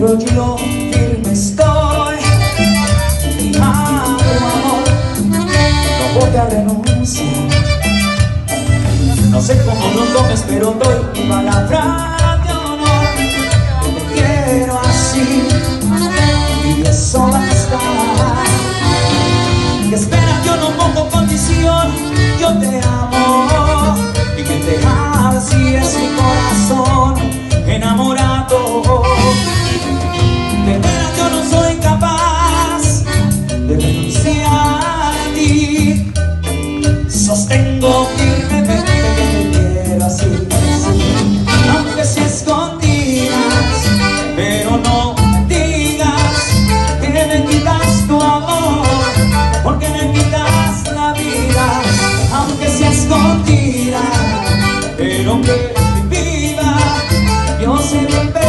Pero yo firme estoy A tu amor. No voy a renunciar. No sé cómo lo tomes Pero doy mi palabra de honor. Te quiero así Y eso basta Y espera yo no pongo condición Yo te amo sea de ti. Sostengo firmemente que te quiero así, Aunque si escondidas, pero no me digas Que me quitas tu amor, porque me quitas la vida Aunque si escondidas, pero que viva Yo seré